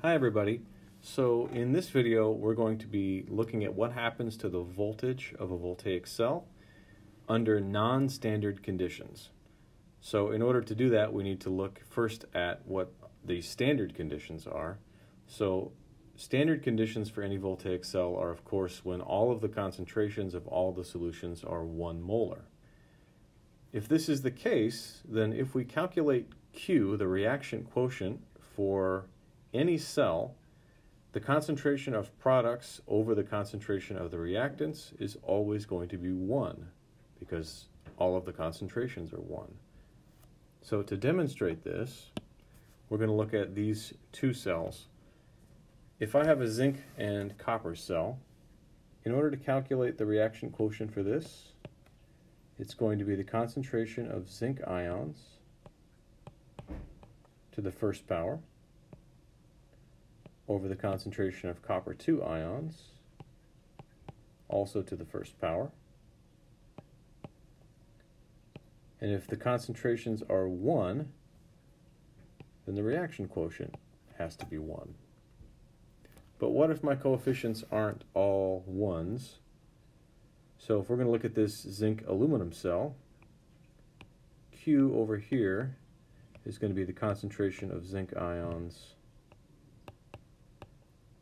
Hi everybody. So in this video we're going to be looking at what happens to the voltage of a voltaic cell under non-standard conditions. So in order to do that we need to look first at what the standard conditions are. So standard conditions for any voltaic cell are of course when all of the concentrations of all the solutions are 1 molar. If this is the case, then if we calculate Q, the reaction quotient for any cell, the concentration of products over the concentration of the reactants is always going to be 1 because all of the concentrations are 1. So to demonstrate this, we're going to look at these two cells. If I have a zinc and copper cell, in order to calculate the reaction quotient for this, it's going to be the concentration of zinc ions to the first power over the concentration of copper 2 ions, also to the first power. And if the concentrations are 1, then the reaction quotient has to be 1. But what if my coefficients aren't all 1s? So if we're going to look at this zinc aluminum cell, Q over here is going to be the concentration of zinc ions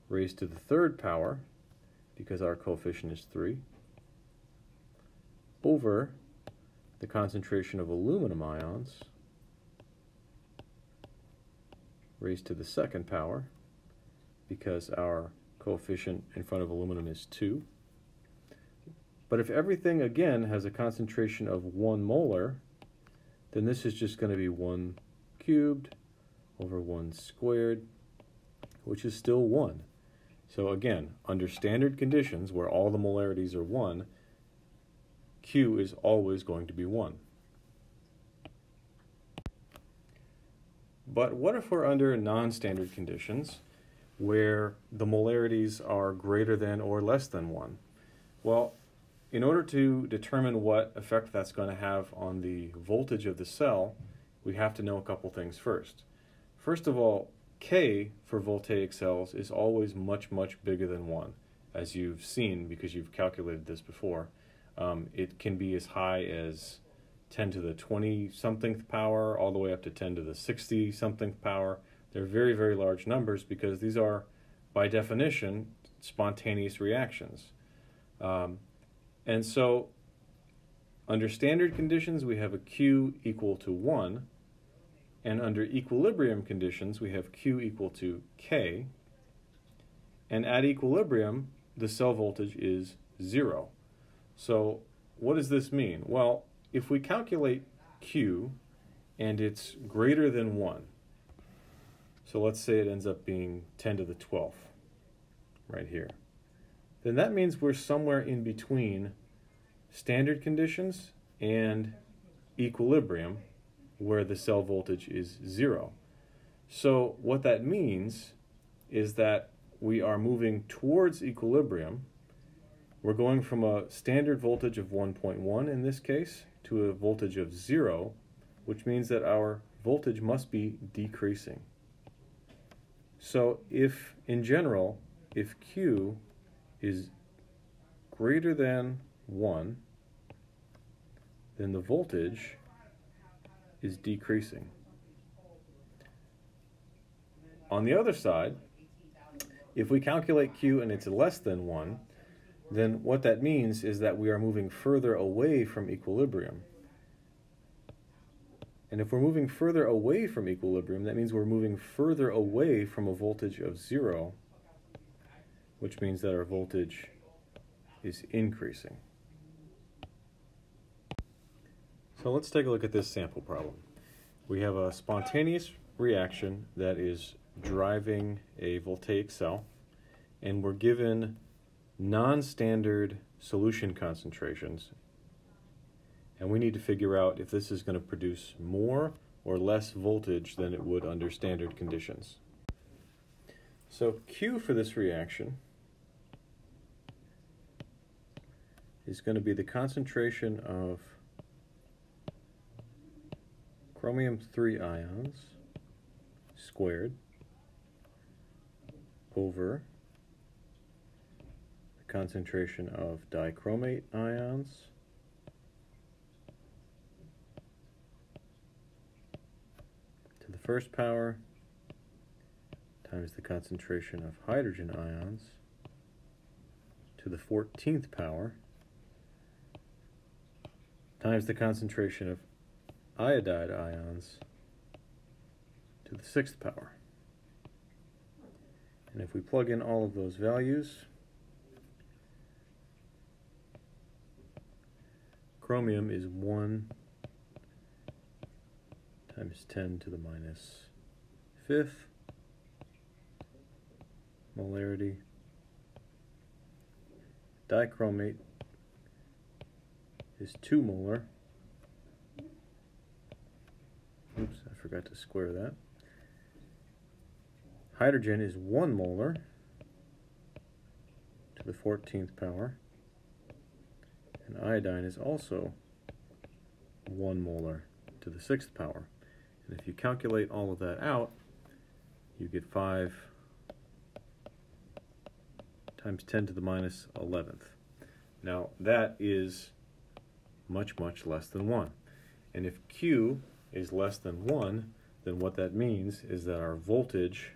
raised to the third power, because our coefficient is 3, over the concentration of aluminum ions raised to the second power, because our coefficient in front of aluminum is 2. But if everything, again, has a concentration of 1 molar, then this is just going to be 1 cubed over 1 squared, which is still 1. So again, under standard conditions where all the molarities are 1, Q is always going to be 1. But what if we're under non-standard conditions where the molarities are greater than or less than 1? Well, in order to determine what effect that's going to have on the voltage of the cell, we have to know a couple things first. First of all, K for voltaic cells is always much, much bigger than 1, as you've seen because you've calculated this before. Um, it can be as high as 10 to the 20 something power all the way up to 10 to the 60 something power. They're very, very large numbers because these are, by definition, spontaneous reactions. Um, and so, under standard conditions, we have a Q equal to 1 and under equilibrium conditions, we have Q equal to K. And at equilibrium, the cell voltage is zero. So what does this mean? Well, if we calculate Q and it's greater than 1, so let's say it ends up being 10 to the 12th, right here, then that means we're somewhere in between standard conditions and equilibrium where the cell voltage is zero. So what that means is that we are moving towards equilibrium. We're going from a standard voltage of 1.1 in this case to a voltage of zero, which means that our voltage must be decreasing. So if, in general, if Q is greater than 1, then the voltage is decreasing. On the other side, if we calculate Q and it's less than 1, then what that means is that we are moving further away from equilibrium. And if we're moving further away from equilibrium, that means we're moving further away from a voltage of zero, which means that our voltage is increasing. So let's take a look at this sample problem. We have a spontaneous reaction that is driving a voltaic cell, and we're given non-standard solution concentrations, and we need to figure out if this is going to produce more or less voltage than it would under standard conditions. So Q for this reaction is going to be the concentration of chromium 3 ions squared over the concentration of dichromate ions. To the first power times the concentration of hydrogen ions. To the 14th power times the concentration of iodide ions to the sixth power. And if we plug in all of those values, chromium is 1 times 10 to the minus fifth molarity. Dichromate is 2 molar. Oops, I forgot to square that. Hydrogen is 1 molar to the 14th power. And iodine is also 1 molar to the 6th power. And if you calculate all of that out, you get 5 times 10 to the minus 11th. Now that is much, much less than 1. And if Q is less than 1, then what that means is that our voltage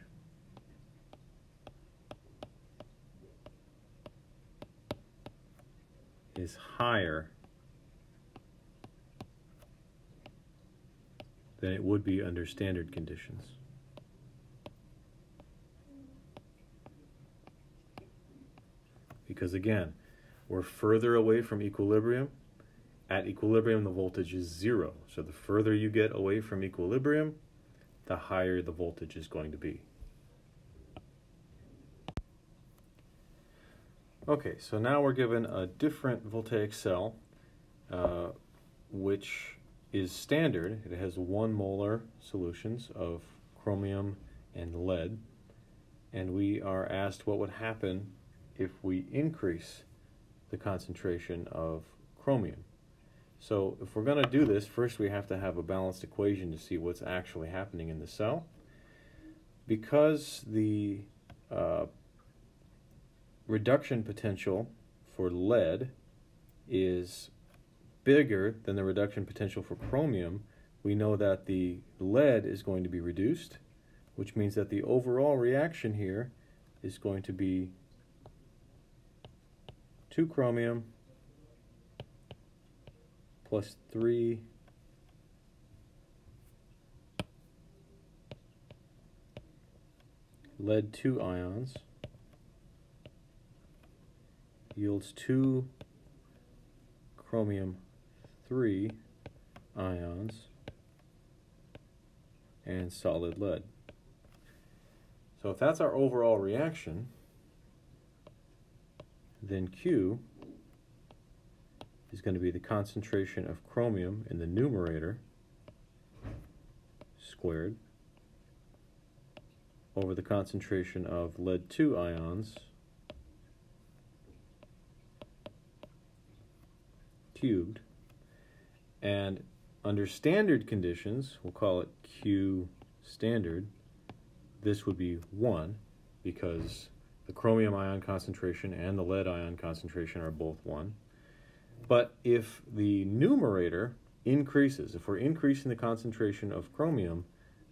is higher than it would be under standard conditions. because again, we're further away from equilibrium. At equilibrium, the voltage is zero. So the further you get away from equilibrium, the higher the voltage is going to be. Okay, so now we're given a different voltaic cell, uh, which is standard. It has one molar solutions of chromium and lead. And we are asked what would happen if we increase the concentration of chromium. So if we're going to do this, first we have to have a balanced equation to see what's actually happening in the cell. Because the uh, reduction potential for lead is bigger than the reduction potential for chromium, we know that the lead is going to be reduced, which means that the overall reaction here is going to be 2 chromium plus 3 lead 2 ions yields 2 chromium 3 ions and solid lead. So if that's our overall reaction, then Q is going to be the concentration of chromium in the numerator squared over the concentration of lead 2 ions cubed. And under standard conditions, we'll call it Q standard, this would be 1 because the chromium ion concentration and the lead ion concentration are both 1. But if the numerator increases, if we're increasing the concentration of chromium,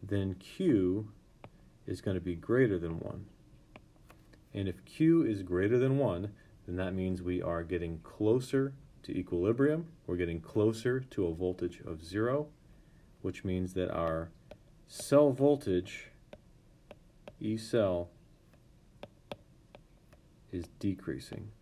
then Q is going to be greater than 1. And if Q is greater than 1, then that means we are getting closer to equilibrium. We're getting closer to a voltage of 0, which means that our cell voltage, E cell, is decreasing.